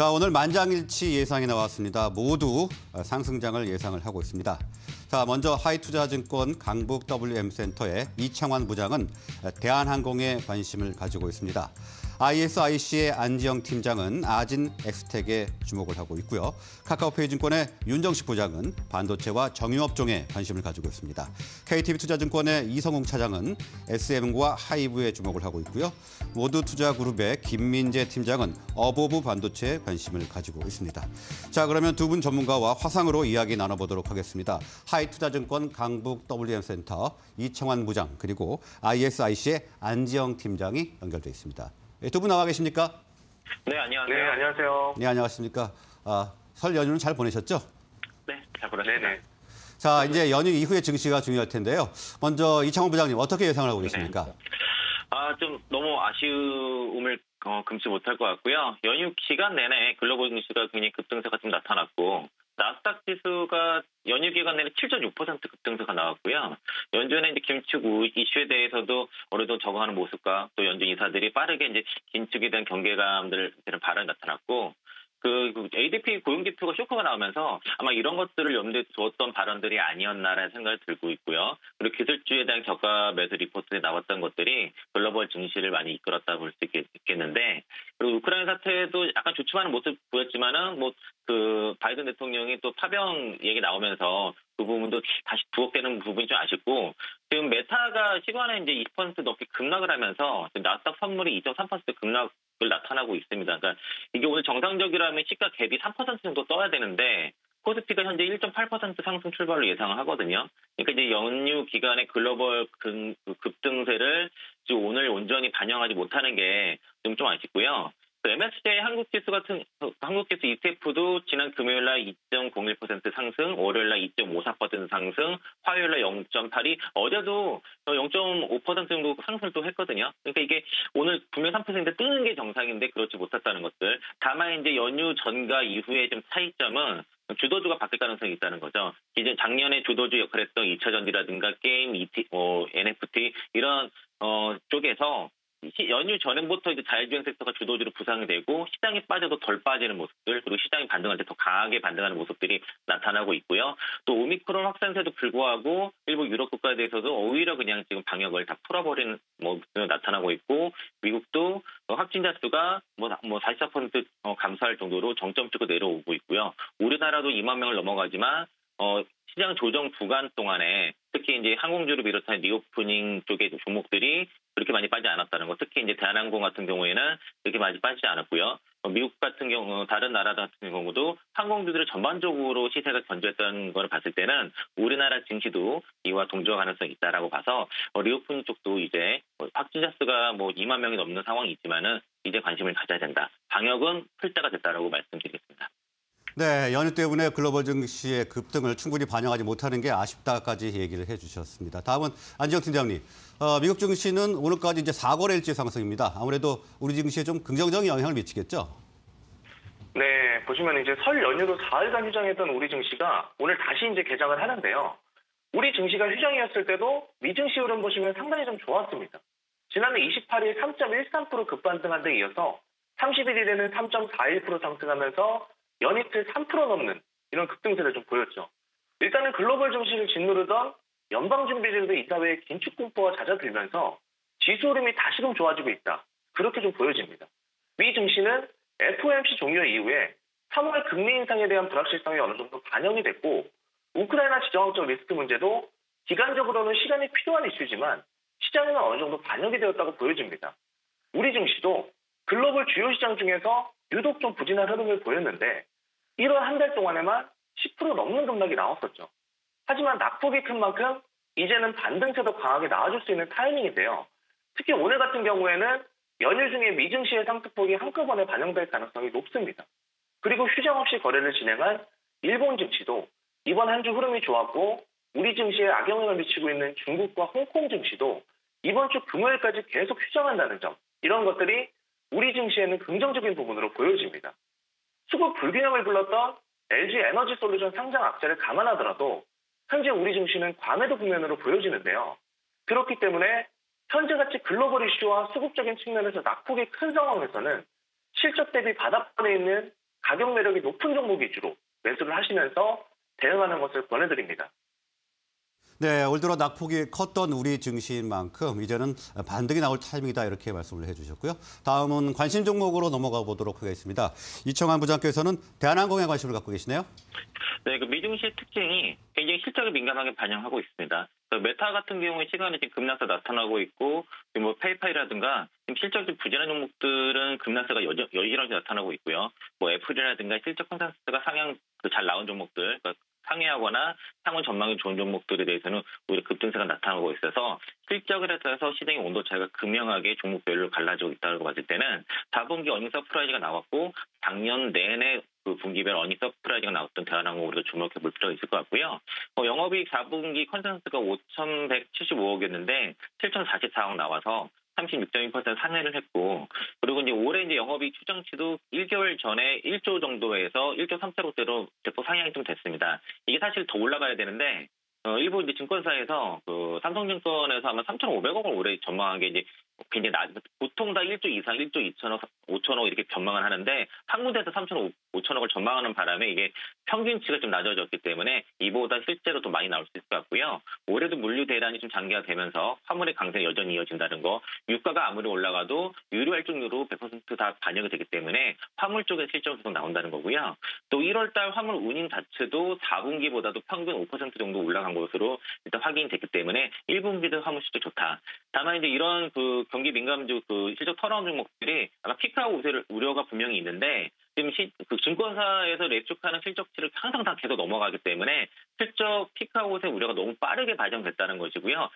자, 오늘 만장일치 예상이 나왔습니다. 모두 상승장을 예상을 하고 있습니다. 자, 먼저 하이투자증권 강북 WM센터의 이창환 부장은 대한항공에 관심을 가지고 있습니다. ISIC의 안지영 팀장은 아진 엑스텍에 주목을 하고 있고요. 카카오페이 증권의 윤정식 부장은 반도체와 정유업종에 관심을 가지고 있습니다. KTB 투자증권의 이성웅 차장은 SM과 하이브에 주목을 하고 있고요. 모두 투자그룹의 김민재 팀장은 어보브 반도체에 관심을 가지고 있습니다. 자, 그러면 두 분 전문가와 화상으로 이야기 나눠보도록 하겠습니다. 하이투자증권 강북 WM센터 이청환 부장 그리고 ISIC의 안지영 팀장이 연결돼 있습니다. 예, 두분 나와 계십니까? 네, 안녕하세요. 네, 안녕하세요. 네, 안녕하십니까. 아, 설 연휴는 잘 보내셨죠? 네, 잘 보냈습니다. 네네. 자, 이제 연휴 이후의 증시가 중요할 텐데요. 먼저 이창호 부장님 어떻게 예상을 하고 계십니까? 아, 좀 너무 아쉬움을 어, 금치 못할 것 같고요. 연휴 기간 내내 글로벌 증시가 굉장히 급등세가 좀 나타났고 나스닥 지수가 연휴 기간 내내 7.6% 급등세가 나왔고요. 연준의 이제 긴축 이슈에 대해서도 어느 정도 적응하는 모습과 또 연준 이사들이 빠르게 이제 긴축에 대한 경계감들을 발언이 나타났고 그, 그 ADP 고용 지표가 쇼크가 나오면서 아마 이런 것들을 염두에 두었던 발언들이 아니었나라는 생각이 들고 있고요. 그리고 기술주에 대한 저가 매수 리포트에 나왔던 것들이 글로벌 증시를 많이 이끌었다 볼 수 있겠는데 그리고 우크라이나 사태도 약간 주춤하는 모습 보였지만은 뭐 그 바이든 대통령이 또 파병 얘기 나오면서 그 부분도 다시 부각되는 부분이 좀 아쉽고 지금 메타가 시간외 이제 20% 넘게 급락을 하면서 나스닥 선물이 2.3% 급락 을 나타나고 있습니다. 그러니까 이게 오늘 정상적이라면 시가 갭이 3% 정도 떠야 되는데 코스피가 현재 1.8% 상승 출발로 예상을 하거든요. 그러니까 이제 연휴 기간에 글로벌 급등세를 오늘 온전히 반영하지 못하는 게 좀 좀 아쉽고요. MSCI 한국 지수 같은 한국 지수 ETF도 지난 금요일 날 2.01% 상승, 월요일 날 2.54% 상승, 화요일 날 0.82, 어제도 0.5% 정도 상승을 또 했거든요. 그러니까 이게 오늘 분명 3% 뜨는 게 정상인데 그렇지 못했다는 것들. 다만 이제 연휴 전과 이후의 좀 차이점은 주도주가 바뀔 가능성이 있다는 거죠. 기존 작년에 주도주 역할을 했던 2차전지라든가 게임, ET, 어, NFT 이런 어, 쪽에서 연휴 전부터 이제 자율주행 섹터가 주도주로 부상이 되고 시장이 빠져도 덜 빠지는 모습들 그리고 시장이 반등할 때 더 강하게 반등하는 모습들이 나타나고 있고요. 또 오미크론 확산세도 불구하고 일부 유럽 국가에대해서도 오히려 그냥 지금 방역을 다 풀어버리는 모습이 나타나고 있고 미국도 확진자 수가 뭐, 뭐44% 어, 감소할 정도로 정점 찍고 내려오고 있고요. 우리나라도 2만 명을 넘어가지만 어, 시장 조정 구간 동안에 특히 이제 항공주를 비롯한 reopening 쪽의 종목들이 그렇게 많이 빠지지 않았다는 거. 특히 이제 대한항공 같은 경우에는 그렇게 많이 빠지지 않았고요. 어, 미국 같은 경우, 다른 나라 같은 경우도 항공주들을 전반적으로 시세가 견조했던 걸 봤을 때는 우리나라 증시도 이와 동조 가능성이 있다라고 봐서 어, reopening 쪽도 이제 뭐 확진자 수가 뭐 2만 명이 넘는 상황이 있지만은 이제 관심을 가져야 된다. 방역은 풀 때가 됐다라고 말씀드리겠습니다. 네, 연휴 때문에 글로벌 증시의 급등을 충분히 반영하지 못하는 게 아쉽다까지 얘기를 해주셨습니다. 다음은 안지영 팀장님. 어, 미국 증시는 오늘까지 이제 4거래일째 상승입니다. 아무래도 우리 증시에 좀 긍정적인 영향을 미치겠죠? 네, 보시면 이제 설 연휴로 4일간 휴장했던 우리 증시가 오늘 다시 이제 개장을 하는데요. 우리 증시가 휴장이었을 때도 미 증시 흐름 보시면 상당히 좀 좋았습니다. 지난해 28일 3.13% 급반등한 데 이어서 31일에는 3.41% 상승하면서 연이틀 3% 넘는 이런 급등세를 좀 보였죠. 일단은 글로벌 증시를 짓누르던 연방준비제도 이사회의 긴축 공포가 잦아들면서 지수 흐름이 다시금 좋아지고 있다. 그렇게 좀 보여집니다. 미 증시는 FOMC 종료 이후에 3월 금리 인상에 대한 불확실성이 어느 정도 반영이 됐고 우크라이나 지정학적 리스크 문제도 기간적으로는 시간이 필요한 이슈지만 시장에는 어느 정도 반영이 되었다고 보여집니다. 우리 증시도 글로벌 주요 시장 중에서 유독 좀 부진한 흐름을 보였는데 1월 한달 동안에만 10% 넘는 급락이 나왔었죠. 하지만 낙폭이 큰 만큼 이제는 반등세도 강하게 나와줄 수 있는 타이밍인데요. 특히 오늘 같은 경우에는 연휴 중에 미증시의 상승폭이 한꺼번에 반영될 가능성이 높습니다. 그리고 휴장 없이 거래를 진행한 일본 증시도 이번 한 주 흐름이 좋았고 우리 증시에 악영향을 미치고 있는 중국과 홍콩 증시도 이번 주 금요일까지 계속 휴장한다는 점 이런 것들이 우리 증시에는 긍정적인 부분으로 보여집니다. 수급 불균형을 불렀던 LG 에너지 솔루션 상장 악재를 감안하더라도 현재 우리 증시는 과매도 국면으로 보여지는데요. 그렇기 때문에 현재같이 글로벌 이슈와 수급적인 측면에서 낙폭이 큰 상황에서는 실적 대비 바닥권에 있는 가격 매력이 높은 종목 위주로 매수를 하시면서 대응하는 것을 권해드립니다. 네, 올 들어 낙폭이 컸던 우리 증시인 만큼 이제는 반등이 나올 타이밍이다 이렇게 말씀을 해주셨고요. 다음은 관심 종목으로 넘어가 보도록 하겠습니다. 이청환 부장께서는 대한항공에 관심을 갖고 계시네요. 네, 그 미증시의 특징이 굉장히 실적을 민감하게 반영하고 있습니다. 그 메타 같은 경우에 시간외 지금 급락세 나타나고 있고, 뭐 페이팔이라든가 지금 실적이 부진한 종목들은 급락세가 여전, 여전히 나타나고 있고요. 뭐 애플이라든가 실적 컨센서스가 상향 그 잘 나온 종목들, 그러니까 상회하거나 향후 전망이 좋은 종목들에 대해서는 오히려 급등세가 나타나고 있어서 실적을 해서 시장의 온도 차이가 극명하게 종목별로 갈라지고 있다고 봤을 때는 4분기 earning surprise가 나왔고 작년 내내 그 분기별 earning surprise가 나왔던 대한항공 우리가 주목해 볼 필요가 있을 것 같고요. 어, 영업이익 4분기 컨센서스가 5,175억이었는데 7,044억 나와서 36.2% 상회를 했고 그리고 이제 올해 이제 영업이익 추정치도 1개월 전에 1조 정도에서 1조 3차로대로 대폭 상향이 좀 됐습니다. 이게 사실 더 올라가야 되는데 어, 일부 이제 증권사에서 그 삼성증권에서 아마 3,500억을 올해 전망한 게 이제 굉장히 낮, 보통 다 1조 이상, 1조 2천억, 5천억 이렇게 전망을 하는데 한 군데에서 3천 5천억을 전망하는 바람에 이게 평균치가 좀 낮아졌기 때문에 이보다 실제로 더 많이 나올 수 있을 것 같고요. 올해도 물류 대란이 좀 장기화 되면서 화물의 강세가 여전히 이어진다는 거, 유가가 아무리 올라가도 유류 할증률로 100%다 반영이 되기 때문에 화물 쪽에 실적이 계속 나온다는 거고요. 또 1월달 화물 운임 자체도 4분기보다도 평균 5% 정도 올라간 것으로 일단 확인이 됐기 때문에 1분기도 화물 실적 좋다. 다만 이제 이런 그 경기 민감주 그 실적 털어온 종목들이 아마 피크아웃 우려가 분명히 있는데 지금 시, 그 증권사에서 예측하는 실적치를 항상 다 계속 넘어가기 때문에 실적 피크아웃의 우려가 너무 빠르게 발전됐다는 것이고요.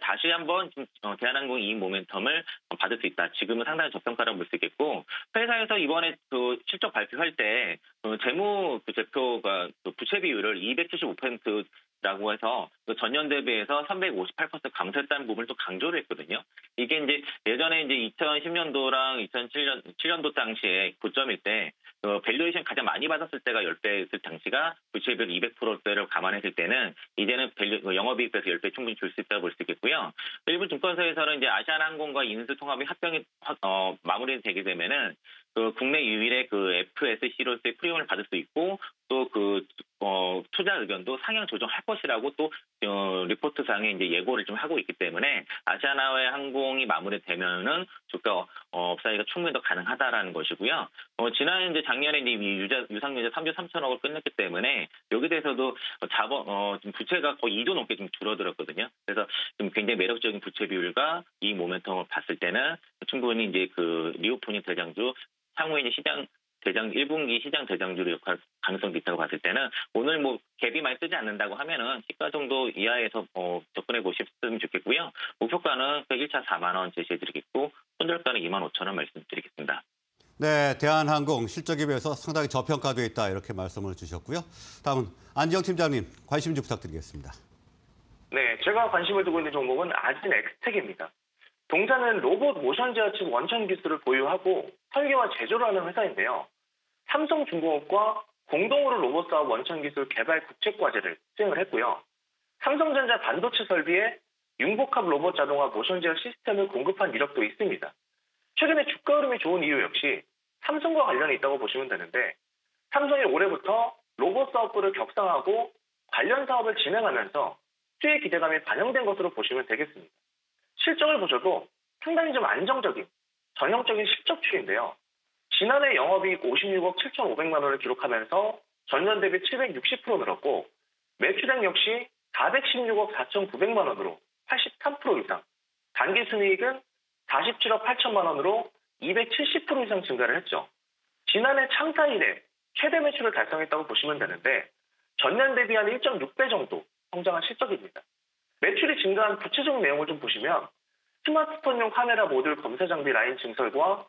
다시 한번 어, 대한항공 이 모멘텀을 받을 수 있다. 지금은 상당히 저평가라고 볼 수 있겠고 회사에서 이번에 그 실적 발표할 때 어, 재무 그 대표가 그 부채 비율을 275% 라고 해서 그 전년 대비해서 358% 감소했다는 부분을 또 강조를 했거든요. 이게 이제 예전에 이제 2010년도랑 2007년 7년도 당시에 고점일 때 어, valuation 가장 많이 받았을 때가 10배였을 당시가 부채비율 200%대를 감안했을 때는 이제는 value, 그 영업이익에서 10배 충분히 줄 수 있다고 볼 수 있겠고요. 일부 증권사에서는 이제 아시아나항공과 인수 통합이 합병이 어, 마무리되게 되면은 그 국내 유일의 그 FSC로서의 프리미엄을 받을 수 있고 또 그 어, 투자 의견도 상향 조정할 것이라고 또 어, 리포트상에 이제 예고를 좀 하고 있기 때문에 아시아나의 항공이 마무리되면은 주가 어, upside가 충분히 더 가능하다라는 것이고요. 어, 지난 이제 작년에 이제 유자, 유상증자 3조 3천억을 끝냈기 때문에 여기 대해서도 자본 어, 좀 부채가 거의 2조 넘게 좀 줄어들었거든요. 그래서 좀 굉장히 매력적인 부채 비율과 이 모멘텀을 봤을 때는 충분히 이제 그 reopening 대장주 향후에 이제 시장 대장 1분기 시장 대장주로 역할 가능성도 있다고 봤을 때는 오늘 뭐 갭이 많이 뜨지 않는다고 하면은 시가 정도 이하에서 어, 접근해 보셨으면 좋겠고요. 목표가는 1차 4만 원 제시해드리겠고 손절가는 2만 5천 원 말씀드리겠습니다. 네, 대한항공 실적에 비해서 상당히 저평가되어 있다 이렇게 말씀을 주셨고요. 다음은 안지영 팀장님 관심 좀 부탁드리겠습니다. 네, 제가 관심을 두고 있는 종목은 아진 엑스텍입니다. 동사는 로봇 모션 제어측 원천 기술을 보유하고 설계와 제조를 하는 회사인데요. 삼성중공업과 공동으로 로봇 사업 원천 기술 개발 국책 과제를 수행을 했고요. 삼성전자 반도체 설비에 융복합 로봇 자동화 모션 제어 시스템을 공급한 이력도 있습니다. 최근에 주가 흐름이 좋은 이유 역시 삼성과 관련이 있다고 보시면 되는데 삼성이 올해부터 로봇 사업부를 격상하고 관련 사업을 진행하면서 수혜 기대감이 반영된 것으로 보시면 되겠습니다. 실적을 보셔도 상당히 좀 안정적인 전형적인 실적 추인데요. 지난해 영업이익 56억 7,500만 원을 기록하면서 전년 대비 760% 늘었고 매출액 역시 416억 4,900만 원으로 83% 이상, 단기 순이익은 47억 8천만 원으로 270% 이상 증가를 했죠. 지난해 창사 이래 최대 매출을 달성했다고 보시면 되는데 전년 대비 한 1.6배 정도 성장한 실적입니다. 매출이 증가한 구체적 내용을 좀 보시면 스마트폰용 카메라 모듈 검사 장비 라인 증설과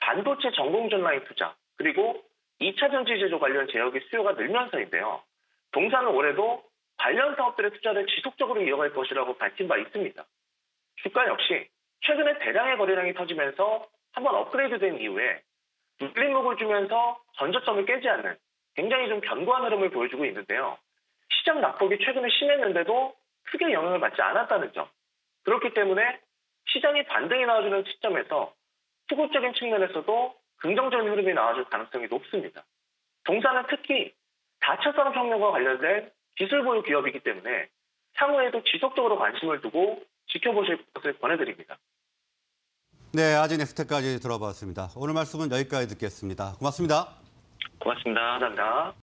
반도체 전공전 라인 투자, 그리고 2차 전지 제조 관련 제약의 수요가 늘면서인데요. 동사는 올해도 관련 사업들의 투자를 지속적으로 이어갈 것이라고 밝힌 바 있습니다. 주가 역시 최근에 대량의 거래량이 터지면서 한번 업그레이드된 이후에 눌림목을 주면서 전저점을 깨지 않는 굉장히 좀 견고한 흐름을 보여주고 있는데요. 시장 낙폭이 최근에 심했는데도 크게 영향을 받지 않았다는 점. 그렇기 때문에 시장이 반등이 나와주는 시점에서 수급적인 측면에서도 긍정적인 흐름이 나와줄 가능성이 높습니다. 동사는 특히 4차 산업혁명과 관련된 기술 보유 기업이기 때문에 향후에도 지속적으로 관심을 두고 지켜보실 것을 권해드립니다. 네, 아진엑스테까지 들어봤습니다. 오늘 말씀은 여기까지 듣겠습니다. 고맙습니다. 고맙습니다. 감사합니다.